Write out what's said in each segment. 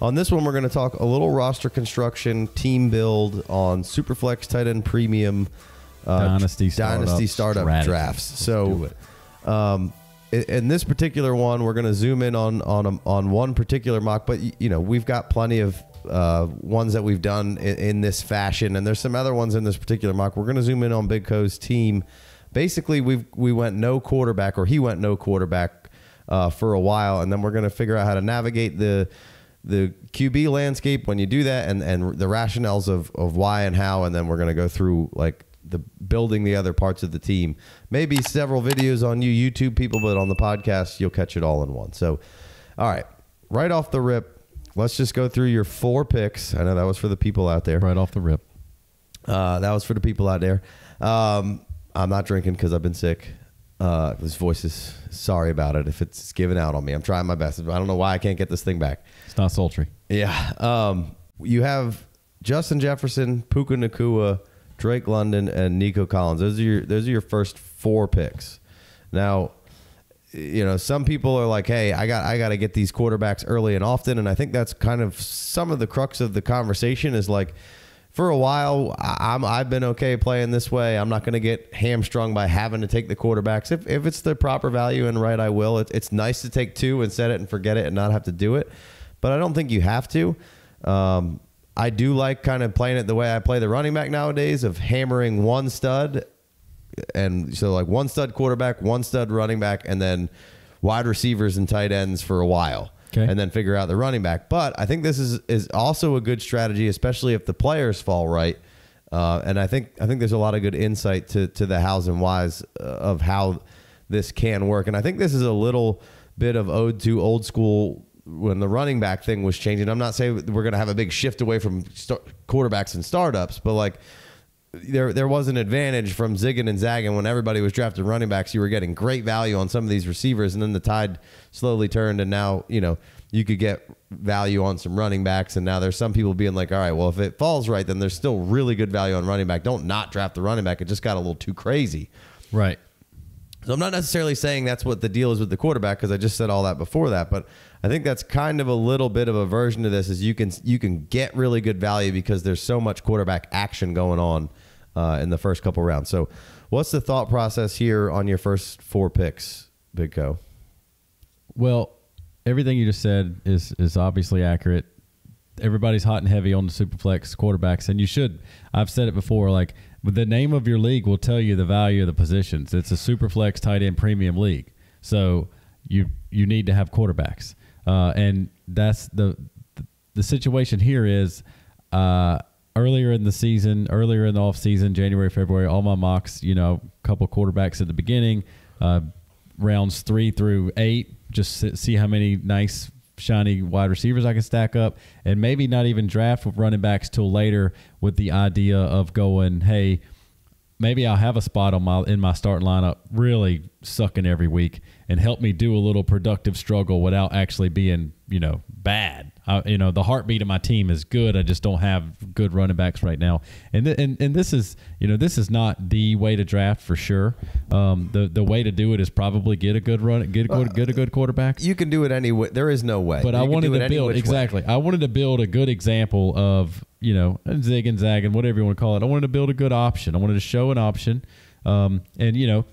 On this one, we're going to talk a little roster construction, team build on Superflex tight end premium uh, Dynasty dynasty startup startup strategy. drafts. Let's so, um, in, in this particular one, we're going to zoom in on on a, on one particular mock, but you know we've got plenty of uh, ones that we've done in, in this fashion, and there's some other ones in this particular mock. We're going to zoom in on Big Co's team. Basically, we we went no quarterback, or he went no quarterback uh, for a while, and then we're going to figure out how to navigate the the QB landscape when you do that, and and the rationales of of why and how, and then we're going to go through like the building the other parts of the team. Maybe several videos on you YouTube people, but on the podcast you'll catch it all in one. So, all right, right off the rip, let's just go through your four picks. I know that was for the people out there. Right off the rip. Uh, that was for the people out there. Um, I'm not drinking because I've been sick. Uh, this voice is sorry about it if it's giving out on me. I'm trying my best. I don't know why I can't get this thing back. It's not sultry. Yeah. Um, you have Justin Jefferson, Puka Nacua, Drake London, and Nico Collins. Those are your those are your first four picks. Now, you know, some people are like, "Hey, I got I got to get these quarterbacks early and often," and I think that's kind of some of the crux of the conversation. Is like, for a while, I'm I've been okay playing this way. I'm not going to get hamstrung by having to take the quarterbacks. If if it's the proper value and right, I will. It, it's nice to take two and set it and forget it and not have to do it, but I don't think you have to. Um, I do like kind of playing it the way I play the running back nowadays of hammering one stud and so like one stud quarterback, one stud running back, and then wide receivers and tight ends for a while, Okay. and then figure out the running back. But I think this is is also a good strategy, especially if the players fall right. Uh, and I think I think there's a lot of good insight to to the hows and whys uh, of how this can work. And I think this is a little bit of ode to old school when the running back thing was changing. I'm not saying we're going to have a big shift away from quarterbacks and startups, but like there there was an advantage from zigging and zagging when everybody was drafting running backs. You were getting great value on some of these receivers, and then the tide slowly turned, and now you know you could get value on some running backs. And now there's some people being like, all right, well if it falls right, then there's still really good value on running back. Don't not draft the running back. It just got a little too crazy. Right. So I'm not necessarily saying that's what the deal is with the quarterback because I just said all that before that, but I think that's kind of a little bit of a version of this is you can you can get really good value because there's so much quarterback action going on uh, in the first couple rounds. So what's the thought process here on your first four picks, Big Co? Well, everything you just said is is obviously accurate. Everybody's hot and heavy on the superflex quarterbacks, and you should. I've said it before. Like the name of your league will tell you the value of the positions. It's a superflex tight end premium league, so you you need to have quarterbacks, uh, and that's the the situation here is. Uh, earlier in the season, earlier in the off season, January, February, all my mocks, you know, a couple quarterbacks at the beginning, uh, rounds three through eight, just see how many nice shiny wide receivers I can stack up, and maybe not even draft with running backs till later with the idea of going, hey, maybe I'll have a spot on my in my starting lineup, really sucking every week, and help me do a little productive struggle without actually being, you know, bad. I, you know, the heartbeat of my team is good. I just don't have good running backs right now, and th- and and this is, you know, this is not the way to draft for sure. Um, the the way to do it is probably get a good run, get a good, get a good quarterback. You can do it any way. There is no way. But You I wanted to build which way. exactly. I wanted to build a good example of you know zig and zag and whatever you want to call it. I wanted to build a good option. I wanted to show an option, um, and you know,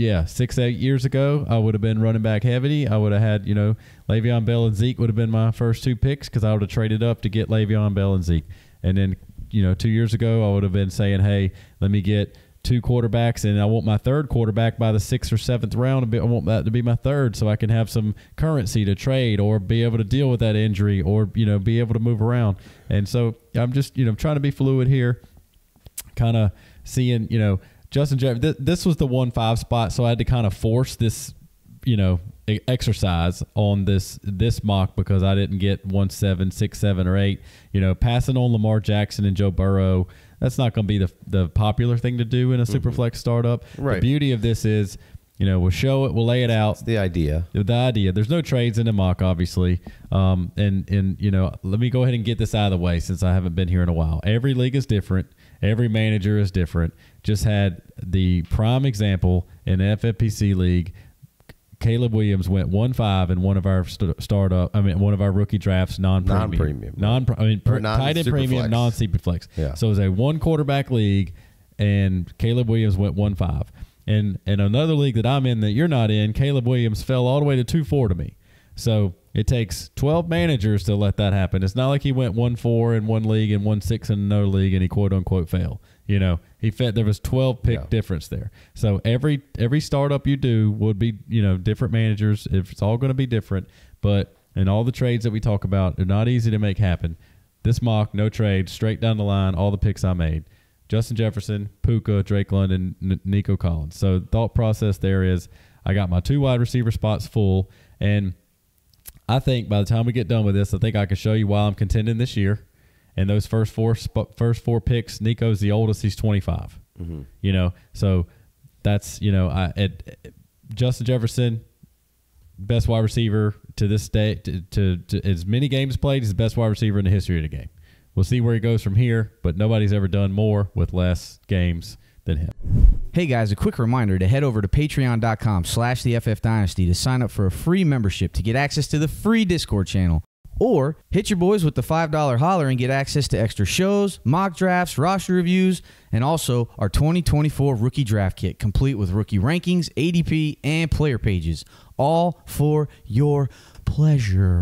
yeah, six eight years ago, I would have been running back heavy. I would have had you know Le'Veon Bell and Zeke would have been my first two picks because I would have traded up to get Le'Veon Bell and Zeke, and then you know two years ago I would have been saying, hey, let me get two quarterbacks, and I want my third quarterback by the sixth or seventh round. I want that to be my third, so I can have some currency to trade or be able to deal with that injury, or you know, be able to move around. And so I'm just you know trying to be fluid here, kind of seeing you know Justin Jeff. Th- this was the one five spot, so I had to kind of force this you know exercise on this this mock because I didn't get one seven six seven or eight. You know, passing on Lamar Jackson and Joe Burrow. That's not going to be the the popular thing to do in a superflex startup. The beauty of this is, you know, we'll show it, we'll lay it out. That's the idea. The idea. There's no trades in the mock, obviously. Um, and and you know, let me go ahead and get this out of the way since I haven't been here in a while. Every league is different. Every manager is different. Just had the prime example in FFPC league. Caleb Williams went one five in one of our st- startup. I mean, one of our rookie drafts, non premium, Non-premium, non. I mean, non- tight end premium, non super flex. Yeah. So it was a one quarterback league, and Caleb Williams went one five. And in another league that I'm in that you're not in, Caleb Williams fell all the way to two four to me. So it takes 12 managers to let that happen. It's not like he went one four in one league and one six in another league, and he quote unquote failed. You know, he fed. There was 12 pick Yeah. difference there. So every every startup you do would be you know different managers. If it's all going to be different, but in all the trades that we talk about, they're not easy to make happen. This mock, no trade, straight down the line, all the picks I made. Justin Jefferson, Puka, Drake London, N- Nico Collins. So thought process there is I got my two wide receiver spots full, and I think by the time we get done with this, I think I can show you why I'm contending this year. And those first four sp- first four picks, Nico's the oldest; he's 25. Mm-hmm. You know, so that's you know, I at, Justin Jefferson, best wide receiver to this day, to, to, to as many games played, he's the best wide receiver in the history of the game. We'll see where he goes from here, but nobody's ever done more with less games than him. Hey guys, a quick reminder to head over to patreon.com slash the FF Dynasty to sign up for a free membership to get access to the free Discord channel. Or hit your boys with the $5 holler and get access to extra shows, mock drafts, roster reviews, and also our 2024 rookie draft kit, complete with rookie rankings, ADP, and player pages. All for your pleasure.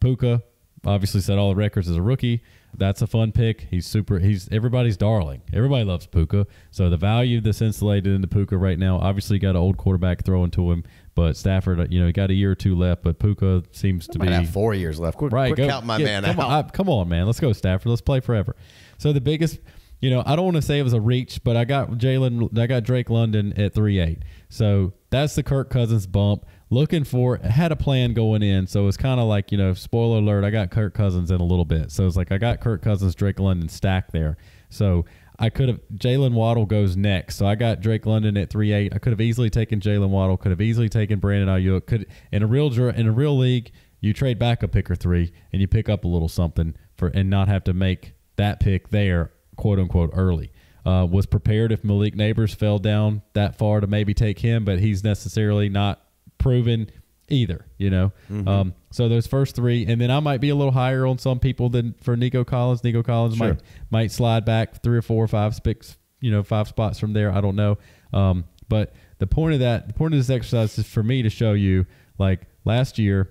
Puka obviously set all the records as a rookie. That's a fun pick. He's super. He's everybody's darling. Everybody loves Puka. So the value that's insulated into Puka right now. Obviously, got an old quarterback throwing to him, but Stafford, you know, he got a year or two left. But Puka seems to be have four years left. Quick, right. quick go- count my yeah, man come out. On, I- come on, man. Let's go, Stafford. Let's play forever. So the biggest, you know, I don't want to say it was a reach, but I got Jalen, I got Drake London at three eight. So that's the Kirk Cousins bump. Looking for had a plan going in, so it's kind of like you know, spoiler alert. I got Kirk Cousins in a little bit, so it's like I got Kirk Cousins, Drake London stacked there. So I could have Jalen Waddle goes next, so I got Drake London at three eight. I could have easily taken Jalen Waddle, could have easily taken Brandon Aiyuk. Could in a real in a real league, you trade back a pick or three and you pick up a little something for and not have to make that pick there, quote unquote, early. Uh, was prepared if Malik Nabers fell down that far to maybe take him, but he's necessarily not proven either. You know, um, so those first three, and then I might be a little higher on some people than for Nico Collins. Nico Collins Sure. might might slide back three or four or five spicks, you know, five spots from there. I don't know. Um, but the point of that, the point of this exercise is for me to show you, like last year,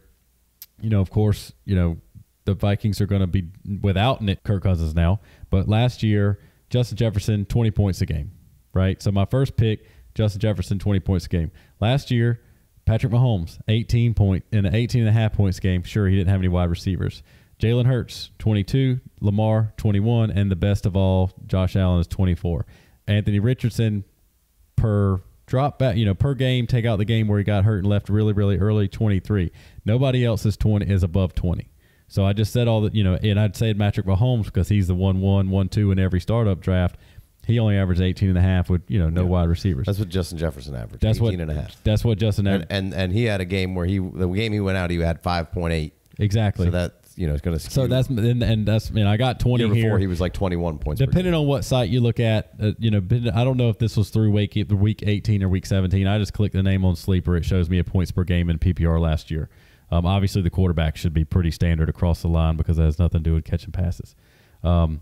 you know, of course, you know, the Vikings are going to be without Nick Kirk Cousins now. But last year, Justin Jefferson, 20 points a game, right? So my first pick, Justin Jefferson, 20 points a game. Last year, Patrick Mahomes, 18 point in an 18 and a half points game. Sure, he didn't have any wide receivers. Jalen Hurts, 22, Lamar, 21, and the best of all, Josh Allen is 24. Anthony Richardson, per drop back, you know, per game, take out the game where he got hurt and left really, really early, 23. Nobody else is 20 is above 20. So I just said all that, you know, and I'd say Patrick Mahomes because he's the 1 1, 1 2 in every startup draft. He only averaged 18 and a half with, you know, no Yeah. wide receivers. That's what Justin Jefferson averaged. That's 18 what and a half. That's what Justin And, averaged. and and he had a game where he the game he went out he had 5.8. Exactly. So that you know it's going to So that's and, and that's I mean I got 20 year here. before he was like 21 points. Depending on what site you look at, uh, you know, I don't know if this was through week week 18 or week 17. I just click the name on Sleeper. It shows me a points per game in PPR last year. Um, obviously, the quarterback should be pretty standard across the line because that has nothing to do with catching passes. Um,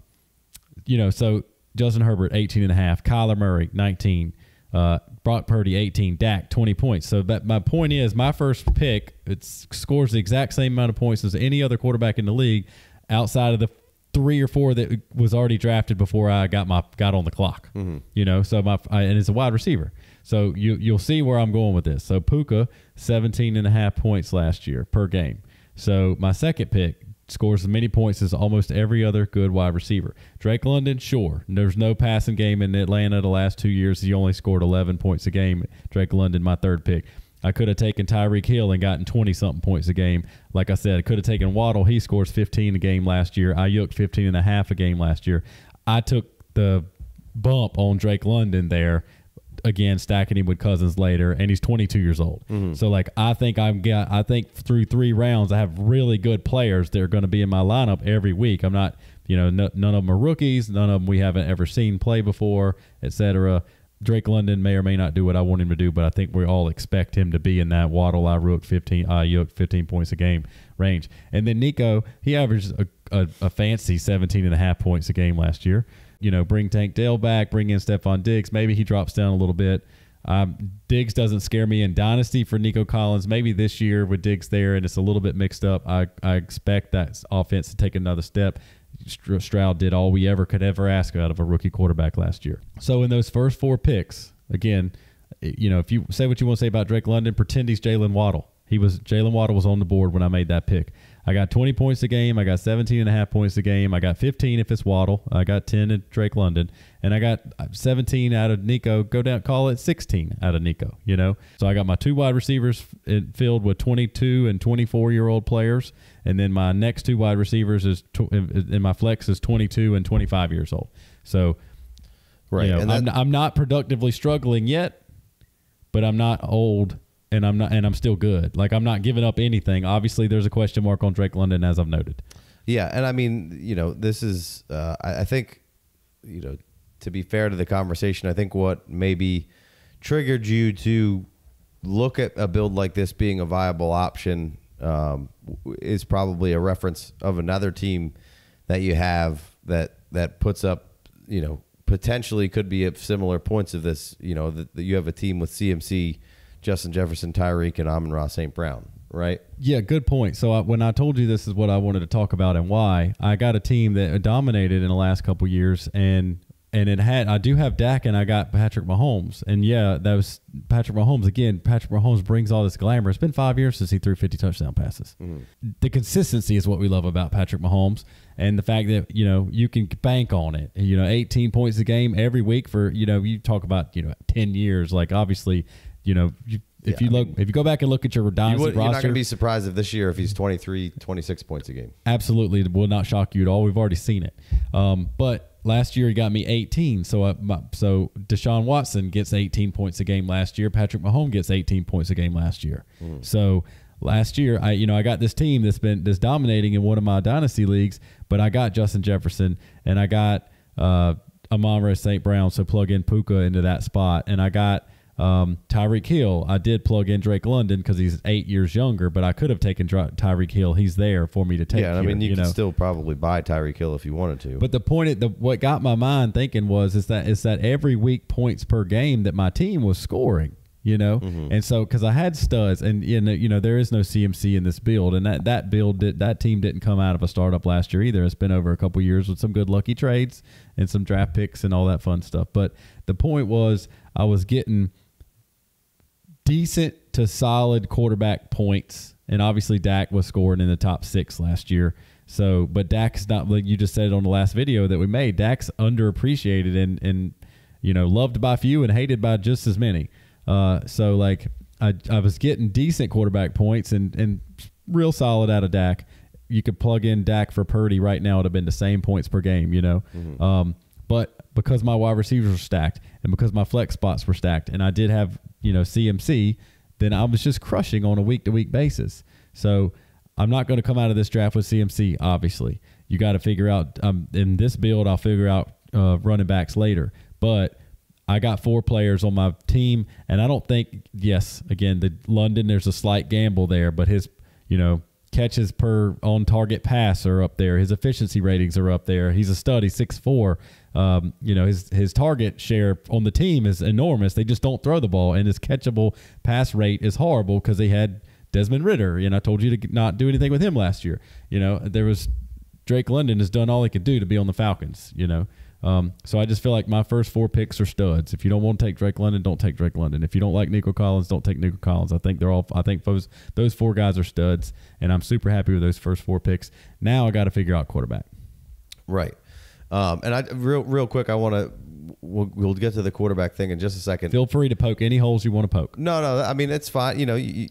you know, so Justin Herbert, 18 and a half. Kyler Murray, 19. Uh, Brock Purdy, 18. Dak, 20 points. So that my point is, my first pick, it scores the exact same amount of points as any other quarterback in the league outside of the three or four that was already drafted before I got my got on the clock. You know, so my I, and it's a wide receiver. So you you'll see where I'm going with this. So Puka 17 and a half points last year per game. So my second pick scores as many points as almost every other good wide receiver. Drake London, sure. There's no passing game in Atlanta the last two years. He only scored 11 points a game. Drake London, my third pick. I could have taken Tyreek Hill and gotten 20 something points a game. Like I said, I could have taken Waddle. He scores 15 a game last year. Aiyuk 15 and a half a game last year. I took the bump on Drake London there again stacking him with Cousins later and he's 22 years old. Mm-hmm. So like I think I'm got I think through 3 rounds I have really good players that are going to be in my lineup every week. I'm not, you know, no, none of them are rookies, none of them we haven't ever seen play before, etc. Drake London may or may not do what I want him to do, but I think we all expect him to be in that Waddle, I Aiyuk, 15, I Aiyuk, 15 points a game range. And then Nico, he averaged a, a, a fancy 17 and a half points a game last year. You know, bring Tank Dell back, bring in Stefon Diggs. Maybe he drops down a little bit. Um, Diggs doesn't scare me in Dynasty for Nico Collins. Maybe this year with Diggs there and it's a little bit mixed up, I, I expect that offense to take another step. Stroud did all we ever could ever ask out of a rookie quarterback last year. So in those first four picks, again, you know, if you say what you want to say about Drake London, pretend he's Jalen Waddle. He was Jalen Waddle was on the board when I made that pick. I got 20 points a game. I got 17 and a half points a game. I got 15 if it's Waddle. I got 10 at Drake London. And I got uh, 17 out of Nico. Go down, call it 16 out of Nico, you know? So I got my two wide receivers filled with 22 and 24 year old players. And then my next two wide receivers is, tw- in my flex is 22 and 25 years old. So, right. You know, and I'm, I'm not productively struggling yet, but I'm not old and I'm not and I'm still good. Like I'm not giving up anything. Obviously, there's a question mark on Drake London, as I've noted. Yeah, and I mean, you know, this is uh, I, I, think, you know, to be fair to the conversation, I think what maybe triggered you to look at a build like this being a viable option um, is probably a reference of another team that you have that that puts up, you know, potentially could be at similar points of this. You know, that, that you have a team with CMC Justin Jefferson, Tyreek, and Amon-Ra St. Brown, right? Yeah, good point. So I, when I told you this is what I wanted to talk about and why, I got a team that dominated in the last couple years, and and it had I do have Dak and I got Patrick Mahomes, and yeah, that was Patrick Mahomes again. Patrick Mahomes brings all this glamour. It's been five years since he threw 50 touchdown passes. Mm. The consistency is what we love about Patrick Mahomes, and the fact that you know you can bank on it. You know, 18 points a game every week for you know you talk about you know 10 years. Like obviously you know, you, if yeah, you look, I mean, if you go back and look at your dynasty you would, roster, you're not going to be surprised if this year if he's 23, 26 points a game. Absolutely, it will not shock you at all. We've already seen it. Um, but last year he got me 18. So uh, my, so Deshaun Watson gets 18 points a game last year. Patrick Mahomes gets 18 points a game last year. Mm. So last year I you know I got this team that's been that's dominating in one of my dynasty leagues, but I got Justin Jefferson and I got uh, Amon-Ra St. Brown. So plug in Puka into that spot, and I got um, Tyreek Hill, I did plug in Drake London because he's eight years younger, but I could have taken Tyreek Hill. He's there for me to take. Yeah, I mean, you, you can know. still probably buy Tyreek Hill if you wanted to. But the point, the, what got my mind thinking was is that is that every week points per game that my team was scoring. You know, mm-hmm. and so because I had studs, and you know, you know, there is no CMC in this build, and that that build did that team didn't come out of a startup last year either. It's been over a couple years with some good lucky trades and some draft picks and all that fun stuff. But the point was, I was getting decent to solid quarterback points, and obviously Dak was scoring in the top six last year. So, but Dak's not like you just said it on the last video that we made. Dak's underappreciated and and you know loved by few and hated by just as many. Uh, so like I I was getting decent quarterback points and and real solid out of Dak. You could plug in Dak for Purdy right now; it'd have been the same points per game. You know, mm-hmm. um, but because my wide receivers were stacked and because my flex spots were stacked, and I did have you know CMC, then I was just crushing on a week to week basis. So I'm not going to come out of this draft with CMC. Obviously, you got to figure out um, in this build. I'll figure out uh, running backs later, but I got four players on my team, and I don't think yes. Again, the London there's a slight gamble there, but his you know catches per on target pass are up there. His efficiency ratings are up there. He's a stud. He's six four. Um, you know his his target share on the team is enormous. They just don't throw the ball, and his catchable pass rate is horrible because they had Desmond Ridder, And I told you to not do anything with him last year. You know there was Drake London has done all he could do to be on the Falcons. You know. Um, so I just feel like my first four picks are studs. If you don't want to take Drake London, don't take Drake London. If you don't like Nico Collins, don't take Nico Collins. I think they're all. I think those those four guys are studs, and I'm super happy with those first four picks. Now I got to figure out quarterback. Right. Um, and I real real quick, I want to. We'll, we'll, get to the quarterback thing in just a second. Feel free to poke any holes you want to poke. No, no. I mean, it's fine. You know, you,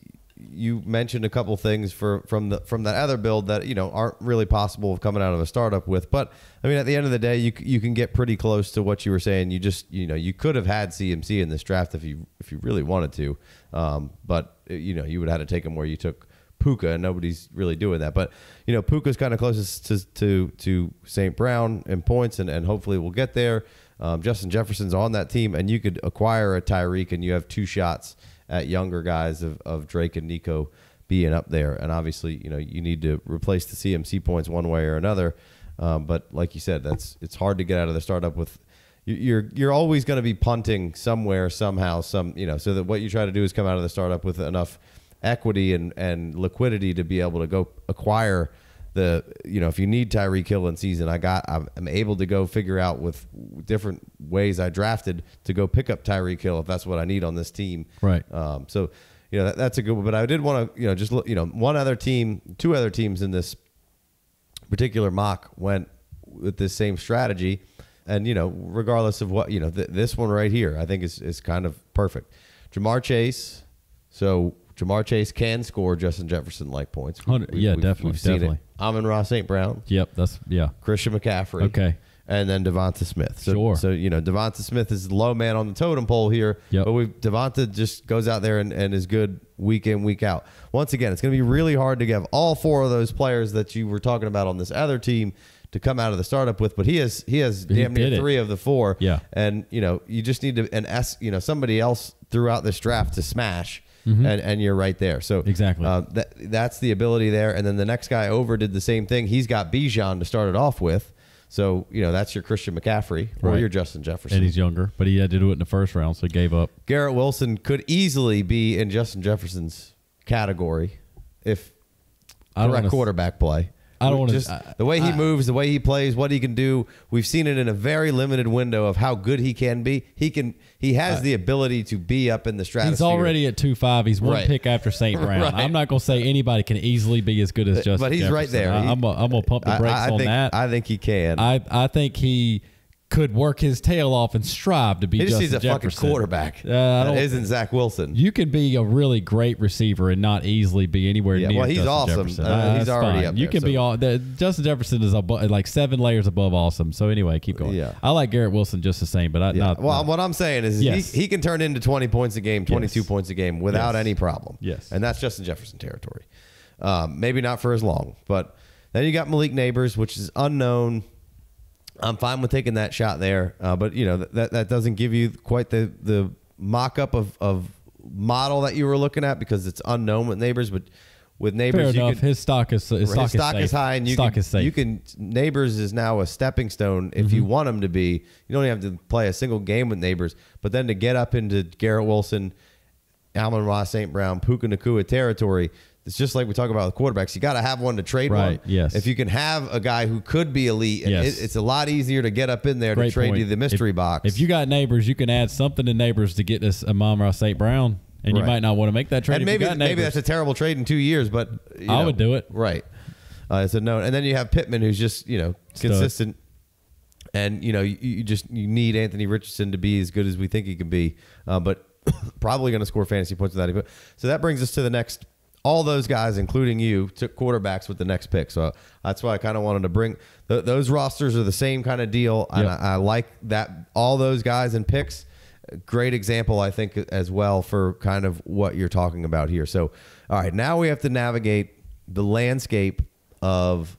you mentioned a couple things for from the from that other build that you know aren't really possible of coming out of a startup with. But I mean, at the end of the day, you you can get pretty close to what you were saying. You just you know you could have had CMC in this draft if you if you really wanted to, um, but you know you would have had to take him where you took Puka, and nobody's really doing that. But you know, Puka's kind of closest to to to St. Brown in points, and and hopefully we'll get there. Um, Justin Jefferson's on that team, and you could acquire a Tyreek, and you have two shots at younger guys of, of Drake and Nico being up there. And obviously, you know, you need to replace the CMC points one way or another. Um, but like you said, that's it's hard to get out of the startup with. you- You're you're always going to be punting somewhere somehow some you know so that what you try to do is come out of the startup with enough equity and, and liquidity to be able to go acquire the you know if you need Tyreek Hill in season I got I'm, I'm able to go figure out with different ways I drafted to go pick up Tyreek Hill if that's what I need on this team. Right. um, so you know that, that's a good one. But I did want to you know just look you know one other team two other teams in this particular mock went with this same strategy. And you know regardless of what you know th- this one right here i think is, is kind of perfect. Ja'Marr Chase so Ja'Marr Chase can score justin jefferson like points Hundred- yeah, definitely, We've definitely. it Amon-Ra st brown Yep, that's yeah. christian mccaffrey Okay. and then devonta smith so, Sure. so you know devonta smith is the low man on the totem pole here Yep. but we devonta just goes out there and, and is good week in week out once again it's going to be really hard to get all four of those players that you were talking about on this other team to come out of the startup with but he has he has He damn near did it. three of the four Yeah. and you know you just need to an s you know somebody else throughout this draft to smash and, and you're right there so Mm-hmm. Exactly. uh, that that's the ability there and then the next guy over did the same thing he's got Bijan to start it off with so you know that's your Christian McCaffrey or Right. your Justin Jefferson And he's younger, but he had to do it in the first round, so he gave up. Garrett Wilson could easily be in Justin Jefferson's category if I don't correct quarterback play. I don't wanna- just the way he I- moves, the way he plays, what he can do. We've seen it in a very limited window of how good he can be. He can he has the ability to be up in the stratosphere. He's already at two five. He's one Right. pick after St. Brown. Right. I'm not gonna say anybody can easily be as good as Justin. but he's right there. I, am gonna I'm gonna pump the brakes I, I on think, that. I think he can. I I think he could work his tail off and strive to be he just Justin needs a fucking Jefferson. quarterback. Uh, that isn't Zach Wilson. You can be a really great receiver and not easily be anywhere Yeah, near. well, he's Justin awesome. Jefferson. Uh, Uh, he's already fine. up You there, can be all. The, Justin Jefferson is above, like seven layers above awesome. So anyway, keep going. Yeah. I like Garrett Wilson just the same, but I Yeah. not. well, not- what I'm saying is Yes. he, he can turn into 20 points a game, 22 Yes. points a game without Yes. any problem. Yes. And that's Justin Jefferson territory. Um, maybe not for as long, but then you got Malik Nabers, which is unknown. I'm fine with taking that shot there, uh, but you know that that doesn't give you quite the the mock up of of model that you were looking at because it's unknown with Nabers, but with Nabers fair enough. could his stock is his his stock, stock, is, is, high, and you stock can, is safe. You can Nabers is now a stepping stone if you want him to be. You don't even have to play a single game with Nabers, but then to get up into Garrett Wilson, Amon-Ra, St. Brown, Puka Nacua territory. It's just like we talk about with quarterbacks. You got to have one to trade Right, one. yes. If you can have a guy who could be elite, Yes. it, it's a lot easier to get up in there Great to trade point. you the mystery if, box. If you got Nabers, you can add something to Nabers to get this Amon-Ra St. Brown, and you might not want to make that trade. and maybe maybe that's a terrible trade in two years, but I know, would do it. Right. Uh, it's a no. And then you have Pittman, who's just you know Stud. consistent, and you know you, you just you need Anthony Richardson to be as good as we think he can be, uh, but probably going to score fantasy points without him. So that brings us to the next. All those guys, including you, took quarterbacks with the next pick. So that's why I kind of wanted to bring th- those rosters are the same kind of deal, and Yep. I, I like that all those guys and picks great example i think as well for kind of what you're talking about here. So all right now we have to navigate the landscape of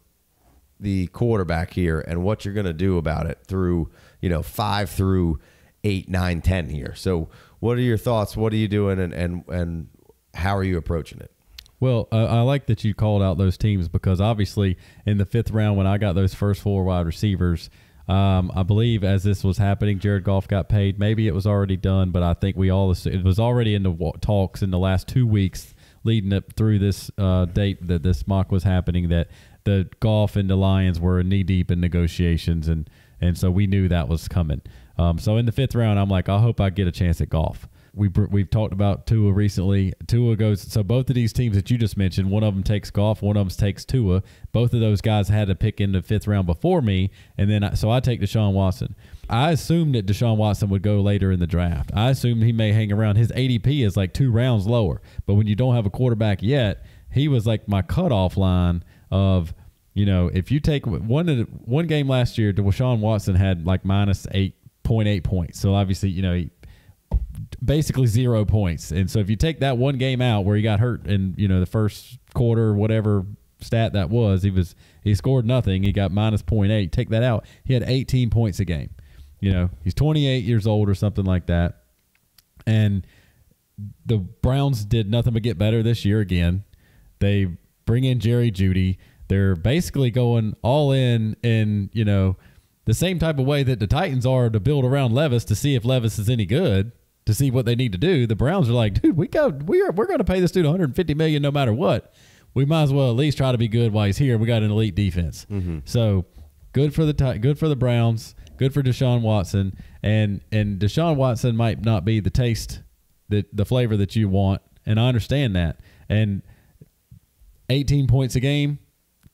the quarterback here and what you're going to do about it through you know five through eight nine ten here. So what are your thoughts? What are you doing? And and, and how are you approaching it Well, uh, I like that you called out those teams because obviously in the fifth round when I got those first four wide receivers, um, I believe as this was happening, Jared Goff got paid. Maybe it was already done, but I think we all it was already in the talks in the last two weeks leading up through this uh, date that this mock was happening that the Goff and the Lions were knee deep in negotiations and and so we knew that was coming. Um, so in the fifth round, I'm like, I hope I get a chance at Goff we we've talked about Tua recently. Tua goes so both of these teams that you just mentioned, one of them takes Goff, one of them takes Tua. Both of those guys had to pick in the fifth round before me, and then I, so I take Deshaun Watson. I assumed that Deshaun Watson would go later in the draft. I assumed he may hang around. His ADP is like two rounds lower, but when you don't have a quarterback yet, he was like my cutoff line of. You know, if you take one one game last year, Deshaun Watson had like minus eight point eight points. So obviously, you know, he, basically zero points. And so if you take that one game out where he got hurt in you know the first quarter, whatever stat that was, he was he scored nothing. He got minus 0.8. Take that out, he had 18 points a game. You know, he's 28 years old or something like that. And the Browns did nothing but get better this year again. They bring in Jerry Jeudy. They're basically going all in in, you know, the same type of way that the Titans are to build around Levis to see if Levis is any good, to see what they need to do. The Browns are like, dude, we got we are we're going to pay this dude 150 million no matter what. We might as well at least try to be good while he's here. We got an elite defense. Mm-hmm. So good for the good for the Browns. Good for Deshaun Watson. And and Deshaun Watson might not be the taste that the flavor that you want, and I understand that. And 18 points a game,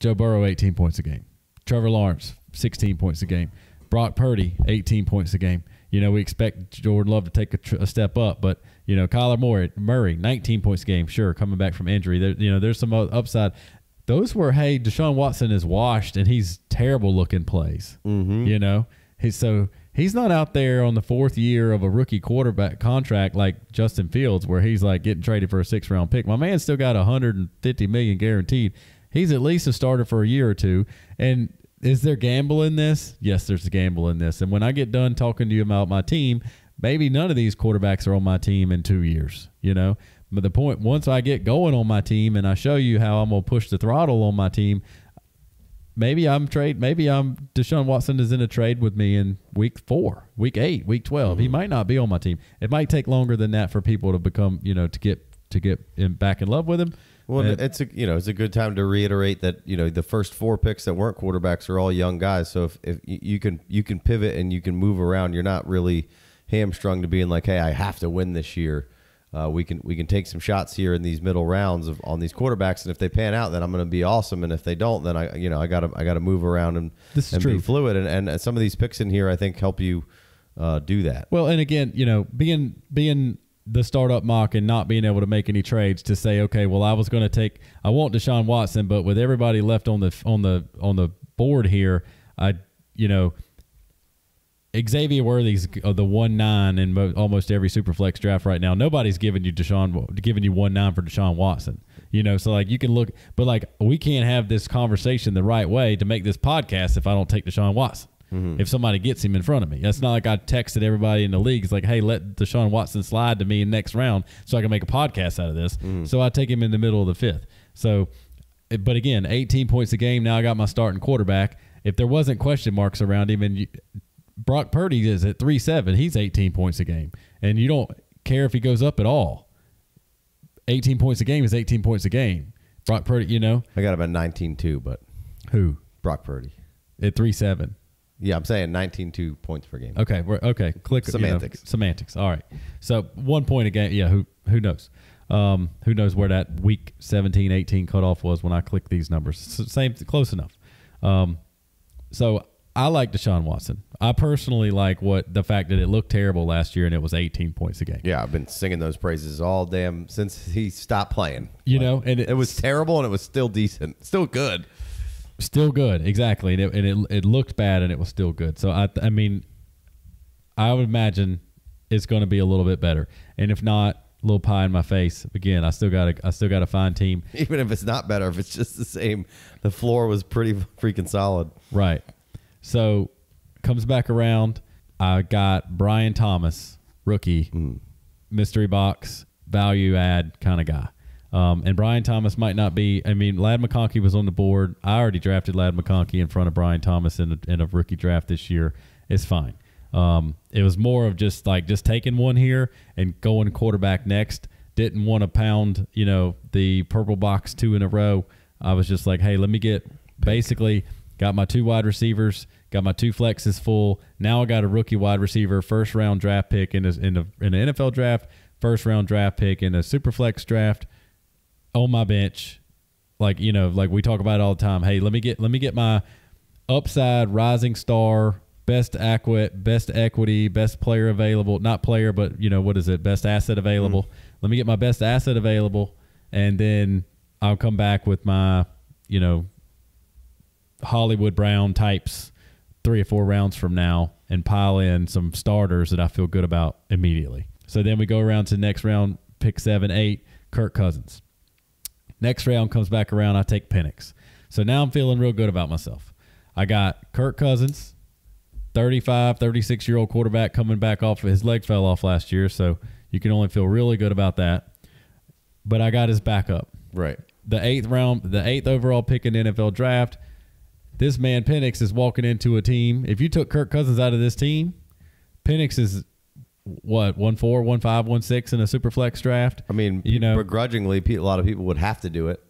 Joe Burrow 18 points a game. Trevor Lawrence 16 points a game. Brock Purdy 18 points a game. You know, we expect Jordan Love to take a, tr- a step up, but you know, Kyler Moore, Murray 19 points game, sure, coming back from injury. There, you know, there's some upside. Those were hey, Deshaun Watson is washed and he's terrible looking plays. Mm-hmm. You know, he's so he's not out there on the fourth year of a rookie quarterback contract like Justin Fields, where he's like getting traded for a six round pick. My man's still got 150 million guaranteed. He's at least a starter for a year or two. And is there gamble in this? Yes, there's a gamble in this. And when I get done talking to you about my team, maybe none of these quarterbacks are on my team in two years. You know, but the point once I get going on my team and I show you how I'm gonna push the throttle on my team, maybe I'm trade. Maybe I'm Deshaun Watson is in a trade with me in week four, week eight, week 12 He mm-hmm. might not be on my team. It might take longer than that for people to become, you know, to get to get in, back in love with him. Well, And- it's a you know it's a good time to reiterate that you know the first four picks that weren't quarterbacks are all young guys. So if, if you can you can pivot and you can move around, you're not really hamstrung to being like, hey, I have to win this year. Uh, we can we can take some shots here in these middle rounds of on these quarterbacks, and if they pan out, then I'm going to be awesome. And if they don't, then I you know I got to I got to move around and This is and true. be fluid. And, and some of these picks in here, I think, help you uh, do that. Well, and again, you know, being being the startup mock and not being able to make any trades to say, okay, well, I was going to take, I want Deshaun Watson, but with everybody left on the on the on the board here, I, you know, Xavier Worthy's uh, the one nine in mo- almost every superflex draft right now. Nobody's giving you Deshaun, giving you one nine for Deshaun Watson. You know, so like you can look, but like we can't have this conversation the right way to make this podcast if I don't take Deshaun Watson. Mm-hmm. If somebody gets him in front of me, that's not like I texted everybody in the league. It's like, hey, let Deshaun Watson slide to me in next round so I can make a podcast out of this. Mm-hmm. So I take him in the middle of the fifth. So, but again, 18 points a game. Now I got my starting quarterback. If there wasn't question marks around him, and you, Brock Purdy is at three seven, he's 18 points a game, and you don't care if he goes up at all. 18 points a game is 18 points a game. Brock Purdy, you know I got him at 19-2, but who Brock Purdy. at three seven. Yeah, I'm saying 19-2 points per game. Okay, we're, okay. Click you know, Semantics. semantics. All right. So one point a game. Yeah. Who who knows? Um, who knows where that week 17, 18 cutoff was when I clicked these numbers? Same, close enough. Um, so I like Deshaun Watson. I personally like what the fact that it looked terrible last year and it was 18 points a game. Yeah, I've been singing those praises all damn since he stopped playing. You know, and It was terrible and it was still decent, still good. Still good, exactly, and, it, and it, it looked bad, and it was still good. So I, I mean, I would imagine it's going to be a little bit better, and if not, a little pie in my face. Again, I still got a, I still got a fine team, Even if it's not better, if it's just the same, the floor was pretty freaking solid. right? So comes back around. I got Brian Thomas, rookie, mm. mystery box, value add kind of guy. Um, and Brian Thomas might not be. I mean, Ladd McConkey was on the board. I already drafted Ladd McConkey in front of Brian Thomas in a, in a rookie draft this year. It's fine. Um, it was more of just like just taking one here and going quarterback next. Didn't want to pound, you know, the purple box two in a row. I was just like, hey, let me get basically got my two wide receivers, got my two flexes full. Now I got a rookie wide receiver, first round draft pick in a, in a, in an NFL draft, first round draft pick in a super flex draft on my bench. Like, you know, like we talk about it all the time. Hey, let me get let me get my upside rising star, best equity, best equity, best player available. Not player, but you know, what is it? Best asset available. Hmm. Let me get my best asset available and then I'll come back with my, you know, Hollywood Brown types three or four rounds from now and pile in some starters that I feel good about immediately. So then we go around to the next round, pick seven, eight, Kirk Cousins. Next round comes back around, I take Penix. So now I'm feeling real good about myself. I got Kirk Cousins, 35, 36 year old quarterback coming back off. His leg fell off last year, so you can only feel really good about that. But I got his backup. Right. The eighth round, the eighth overall pick in the NFL draft. This man Penix is walking into a team. If you took Kirk Cousins out of this team, Penix is what one four, one five, one six in a super flex draft. I mean, you know, begrudgingly, a lot of people would have to do it.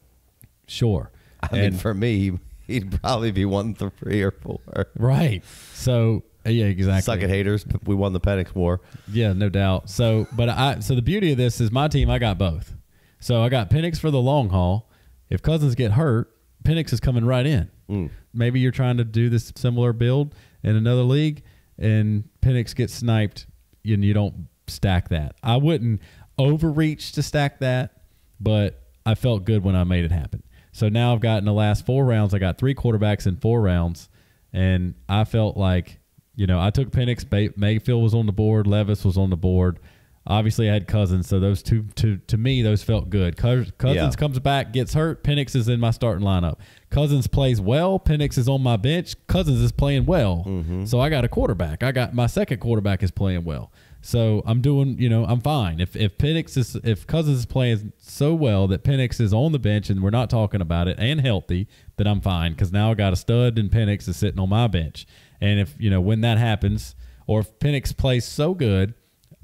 sure. I mean, for me, he'd probably be one, three, or four. right. So uh, yeah, exactly. Suck it, haters. We won the Penix War. Yeah, no doubt. So, but I so the beauty of this is my team. I got both. So I got Penix for the long haul. If Cousins get hurt, Penix is coming right in. Mm. Maybe you're trying to do this similar build in another league, and Penix gets sniped, and you don't stack that. I wouldn't overreach to stack that, but I felt good when I made it happen. So now I've got in the last four rounds, I got three quarterbacks in four rounds, and I felt like you know I took Penix, Mayfield was on the board, Levis was on the board. Obviously, I had Cousins, so those two to to me those felt good. Cousins Yeah. comes back, gets hurt. Penix is in my starting lineup. Cousins plays well. Penix is on my bench. Cousins is playing well, mm-hmm. so I got a quarterback. I got my second quarterback is playing well. So I'm doing, you know, I'm fine. If if Penix is if Cousins is playing so well that Penix is on the bench and we're not talking about it and healthy, then I'm fine because now I got a stud and Penix is sitting on my bench. And if you know when that happens, or if Penix plays so good,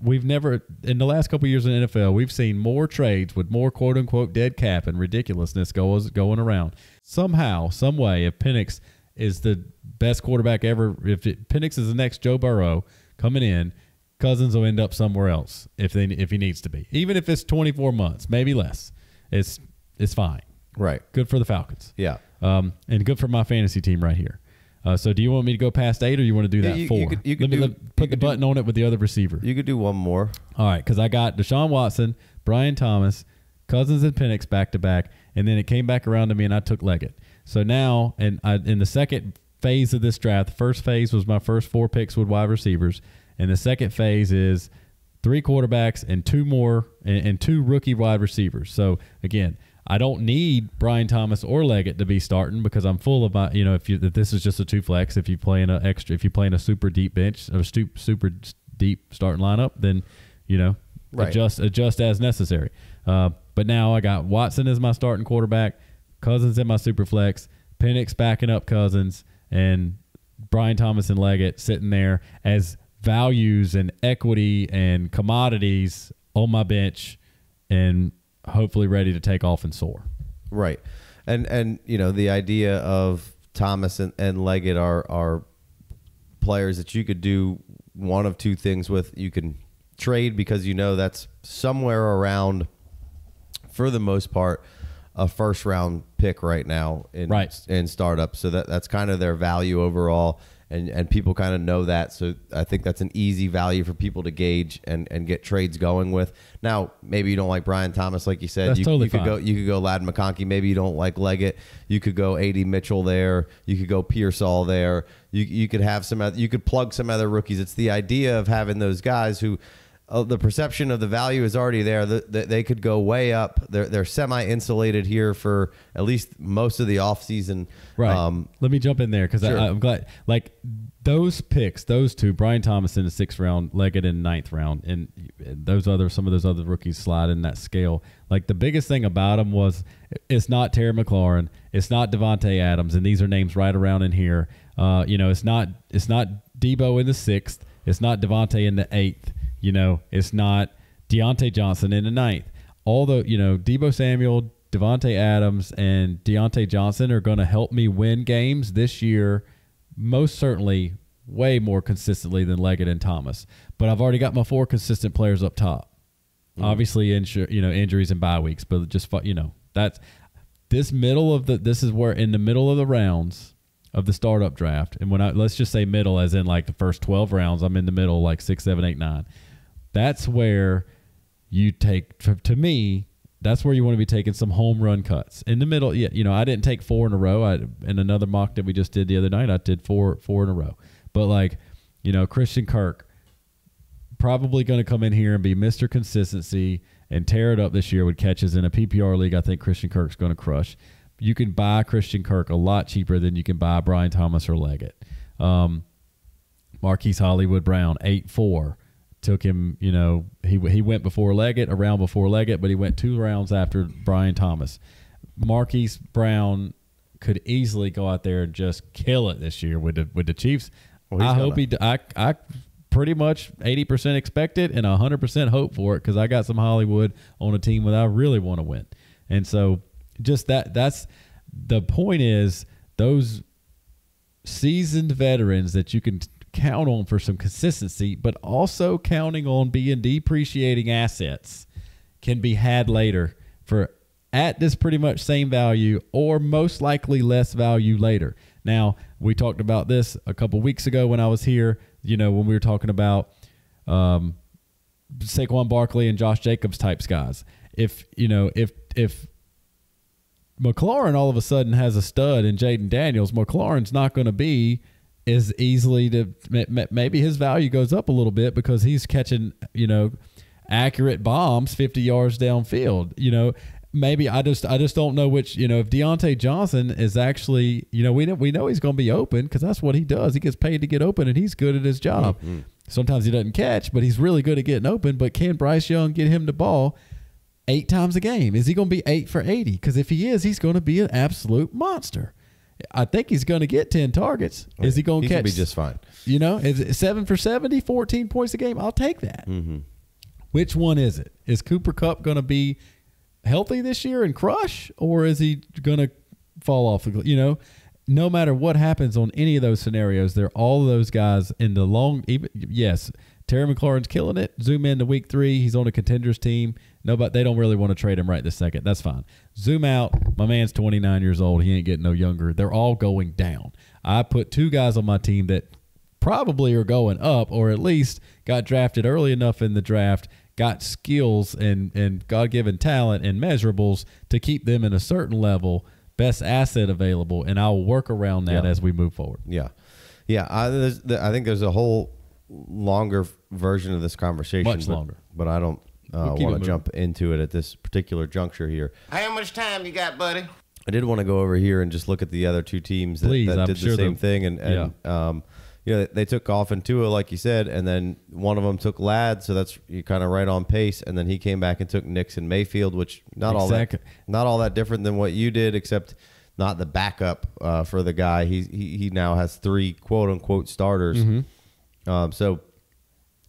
we've never in the last couple of years in the NFL, we've seen more trades with more quote unquote dead cap and ridiculousness goes going around. Somehow, some way, if Penix is the best quarterback ever, if it, Penix is the next Joe Burrow coming in, Cousins will end up somewhere else if they if he needs to be. Even if it's 24 months, maybe less. It's it's fine. Right. Good for the Falcons. Yeah. Um, and good for my fantasy team right here. Uh, so, do you want me to go past eight, or you want to do that you- four? you could- you could let me do- let- put the could do- button on it with the other receiver. You could do one more. All right, because I got Deshaun Watson, Brian Thomas, Cousins, and Penix back to back, and then it came back around to me, and I took Leggett. So now, and I, in the second phase of this draft, the first phase was my first four picks with wide receivers, and the second phase is three quarterbacks and two more and, and two rookie wide receivers. So again. I don't need Brian Thomas or Leggett to be starting because I'm full of my, you know, if you if this is just a two flex, if you play in a extra, if you play in a super deep bench or stu- super deep starting lineup, then you know Right. adjust adjust as necessary. Uh, but now I got Watson as my starting quarterback, Cousins in my super flex, Penix backing up Cousins, and Brian Thomas and Leggett sitting there as values and equity and commodities on my bench, and hopefully ready to take off and soar. Right. And and you know the idea of Thomas and, and Leggett are are players that you could do one of two things with. You can trade because you know that's somewhere around, for the most part, a first round pick right now in Right. in startups. So that that's kind of their value overall. And, and people kind of know that, so I think that's an easy value for people to gauge and, and get trades going with. Now, maybe you don't like Brian Thomas, like you said. That's you, totally you could fine. go you could go Ladd McConkey. Maybe you don't like Leggett. You could go AD Mitchell there. You could go Pearsall there. You you could have some you could plug some other rookies. It's the idea of having those guys who uh, the perception of the value is already there. The, the, they could go way up. They're they're semi insulated here for at least most of the offseason. Right. Um, Let me jump in there because Sure. I'm glad. Like those picks, those two, Brian Thomas in the sixth round, Leggett in the ninth round, and those other some of those other rookies slide in that scale. Like the biggest thing about them was it's not Terry McLaurin, it's not Davante Adams, and these are names right around in here. Uh, you know, it's not it's not Deebo in the sixth, it's not Devonte in the eighth. You know, it's not Diontae Johnson in the ninth. Although you know Deebo Samuel, Davante Adams, and Diontae Johnson are going to help me win games this year, most certainly way more consistently than Leggett and Thomas. But I've already got my four consistent players up top. Mm-hmm. Obviously, insur- you know injuries and bye weeks, but just you know that's this middle of the this is where in the middle of the rounds of the startup draft, and when I let's just say middle, as in like the first twelve rounds, I'm in the middle, like six, seven, eight, nine. That's where you take to, me. That's where you want to be taking some home run cuts in the middle. Yeah, you know, I didn't take four in a row. I in another mock that we just did the other night, I did four four in a row. But like, you know, Christian Kirk probably going to come in here and be Mr. Consistency and tear it up this year with catches in a PPR league. I think Christian Kirk's going to crush. You can buy Christian Kirk a lot cheaper than you can buy Brian Thomas or Leggett. Um, Marquise Hollywood Brown, eight four. Took him, you know, he he went before Leggett, a round before Leggett, but he went two rounds after Brian Thomas. Marquise Brown could easily go out there and just kill it this year with the with the Chiefs. Well, I hope he. I I pretty much eighty percent expect it and hundred percent hope for it because I got some Hollywood on a team that I really want to win, and so just that that's the point is those seasoned veterans that you can count on for some consistency, but also counting on being depreciating assets can be had later for at this pretty much same value or most likely less value later. Now, we talked about this a couple weeks ago when I was here, you know, when we were talking about um, Saquon Barkley and Josh Jacobs types guys. If, you know, if, if McLaurin all of a sudden has a stud in Jayden Daniels, McLaurin's not going to be as easily to ma- ma- maybe his value goes up a little bit because he's catching you know accurate bombs 50 yards downfield. You know, maybe I just I just don't know which you know if Diontae Johnson is actually you know we know we know he's going to be open because that's what he does. He gets paid to get open and he's good at his job. Mm-hmm. Sometimes he doesn't catch, but he's really good at getting open. But can Bryce Young get him the ball? eight times a game. Is he going to be eight for 80? Because if he is, he's going to be an absolute monster. I think he's going to get 10 targets. Is he going to catch? be just fine. you know, is it seven for 70, 14 points a game? I'll take that. Mm-hmm. Which one is it? Is Cooper Kupp going to be healthy this year and crush, or is he going to fall off? the You know, no matter what happens on any of those scenarios, they're all of those guys in the long. Even yes, Terry McLaurin's killing it. Zoom in to week three. He's on a contenders team. Nobody, they don't really want to trade him right this second. That's fine. Zoom out. My man's 29 years old. He ain't getting no younger. They're all going down. I put two guys on my team that probably are going up, or at least got drafted early enough in the draft, got skills and and God given talent and measurables to keep them in a certain level, best asset available, and I'll work around that Yeah. as we move forward. Yeah, yeah. I, there's, I think there's a whole longer version of this conversation, Much but- longer. But I don't uh, We'll want to jump into it at this particular juncture here. How much time you got, buddy? I did want to go over here and just look at the other two teams that, Please, that did sure the same thing, and, and um, you know they took off in Tua, like you said, and then one of them took Ladd, so that's you kind of right on pace, and then he came back and took Nixon Mayfield, which not all that not all that different than what you did, except not the backup uh, for the guy. He, he he now has three quote unquote starters. Mm-hmm. Um, so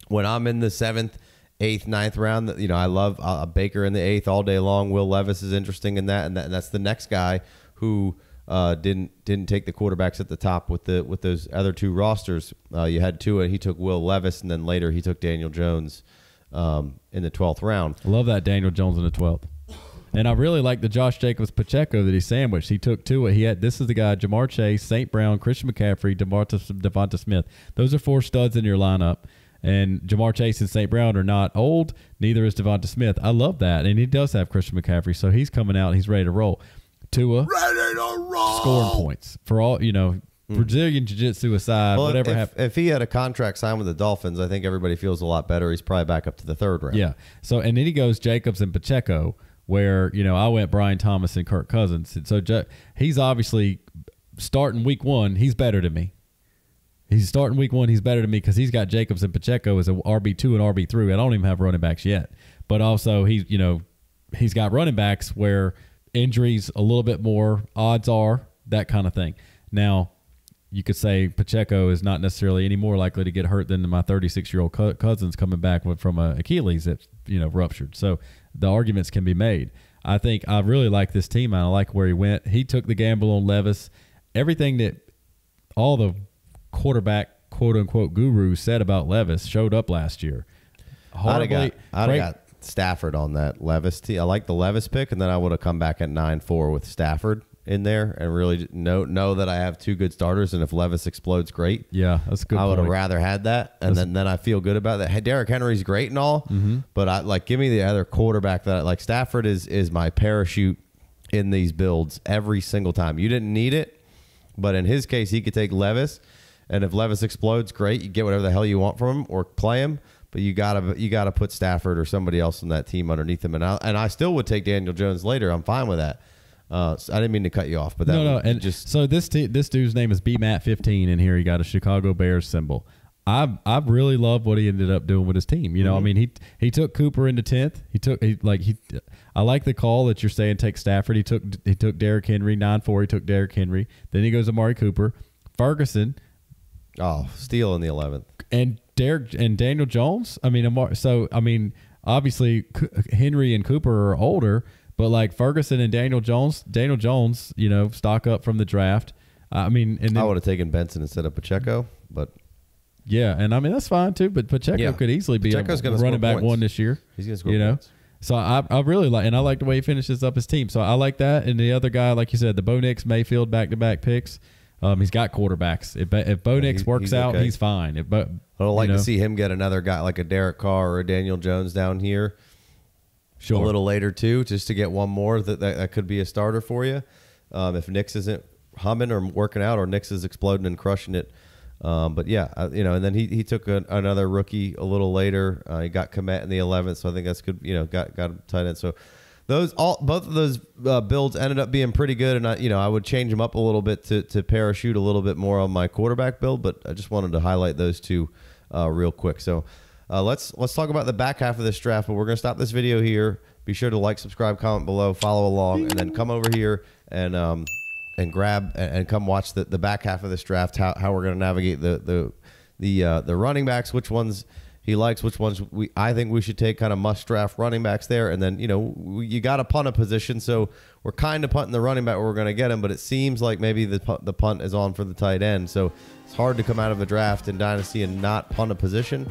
when I'm in the seventh, eighth, ninth round, you know, I love uh, Baker in the eighth all day long. Will Levis is interesting in that, and, that, and that's the next guy who uh, didn't didn't take the quarterbacks at the top with the with those other two rosters. Uh, you had Tua, he took Will Levis, and then later he took Daniel Jones um, in the twelfth round. I love that Daniel Jones in the twelfth. And I really like the Josh Jacobs Pacheco that he sandwiched. He took two. He had this is the guy: Ja'Marr Chase, St. Brown, Christian McCaffrey, DeVonta, DeVonta Smith. Those are four studs in your lineup. And Ja'Marr Chase and St. Brown are not old. Neither is DeVonta Smith. I love that, and he does have Christian McCaffrey, so he's coming out. He's ready to roll. Tua Ready to roll. scoring points for all you know. Hmm. Brazilian jiu-jitsu aside, Well, whatever if, happened. if he had a contract signed with the Dolphins, I think everybody feels a lot better. He's probably back up to the third round. Yeah. So and then he goes Jacobs and Pacheco, where you know I went Brian Thomas and Kirk Cousins. And so Ja- he's obviously starting week one. He's better than me. He's starting week one. He's better than me because he's got Jacobs and Pacheco as a RB two and RB three. I don't even have running backs yet, but also he's you know he's got running backs where injuries a little bit more odds are that kind of thing. Now you could say Pacheco is not necessarily any more likely to get hurt than my 36 year old co- Cousins coming back from a Achilles that you know ruptured. So the arguments can be made. I think I really like this team. I like where he went. He took the gamble on Levis. Everything that all the quarterback quote unquote guru said about Levis showed up last year. I'd have Horribly, got, I'd have great- got Stafford on that Levis. T- I like the Levis pick, and then I would have come back at nine four with Stafford in there, and really know know that I have two good starters. And if Levis explodes, great. yeah, that's a good. I would have rather had that, and then, then I feel good about that. Hey, Derrick Henry's great and all, Mm-hmm. but I like give me the other quarterback that like Stafford is is my parachute in these builds every single time. You didn't need it, but in his case, he could take Levis, and if Levis explodes, great. You get whatever the hell you want from him or play him, but you gotta you gotta put Stafford or somebody else on that team underneath him, and I and I still would take Daniel Jones later. I'm fine with that. Uh, so I didn't mean to cut you off, but that no, no, and just so this t- this dude's name is B Matt fifteen, and here he got a Chicago Bears symbol. I I really love what he ended up doing with his team. You know, I mean he he took Cooper into tenth. He took he like he. I like the call that you're saying. Take Stafford. He took he took Derrick Henry nine four. He took Derrick Henry. Then he goes to Amari Cooper, Ferguson, Oh, steal in the eleventh. and Derek and Daniel Jones. I mean, Amar, so I mean, obviously Henry and Cooper are older, but like Ferguson and Daniel Jones, Daniel Jones, you know, stock up from the draft. I mean, and I would have taken Benson instead of Pacheco, but yeah, and I mean that's fine too. But Pacheco Yeah. could easily be Pacheco's a running back points. one this year. he's gonna score you know, points. so I I really like, and I like the way he finishes up his team. So I like that. And the other guy, like you said, the Bo Nix Mayfield back to back picks. Um, he's got quarterbacks. If if Bo Nix he- works he's out, okay. he's fine. If Bo, I would like you know, to see him get another guy like a Derek Carr or a Daniel Jones down here sure. a little later too, just to get one more that that, that could be a starter for you. Um, if Nix isn't humming or working out, or Nix is exploding and crushing it. Um, but yeah, uh, you know, and then he, he took a, another rookie a little later. Uh, he got Komet in the 11th, so I think that's good. You know, got got him tight end. So those all both of those uh, builds ended up being pretty good, and I you know I would change them up a little bit to to parachute a little bit more on my quarterback build, but I just wanted to highlight those two uh, real quick. So uh, let's let's talk about the back half of this draft. But we're gonna stop this video here. Be sure to like, subscribe, comment below, follow along, and then come over here and um, and grab and, and come watch the, the back half of this draft. How, how we're gonna navigate the the the uh, the running backs, which ones he likes, which ones we I think we should take kind of must draft running backs there, and then you know you got to punt a position, so we're kind of punting the running back where we're gonna get him, but it seems like maybe the the punt is on for the tight end, so it's hard to come out of a draft in dynasty and not punt a position.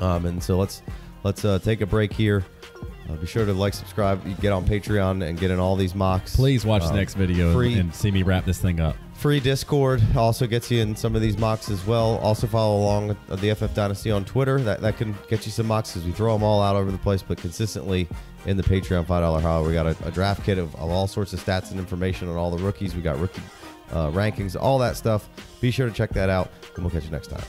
Um, and so let's let's uh, take a break here. Uh, be sure to like, subscribe, get on Patreon and get in all these mocks. Please watch the Um, next video free- and see me wrap this thing up. Free Discord also gets you in some of these mocks as well. Also follow along with the FF Dynasty on Twitter. That that can get you some mocks because we throw them all out over the place, but consistently in the Patreon five dollar holler. We got a, a draft kit of, of all sorts of stats and information on all the rookies. We got rookie uh, rankings, all that stuff. Be sure to check that out, and we'll catch you next time.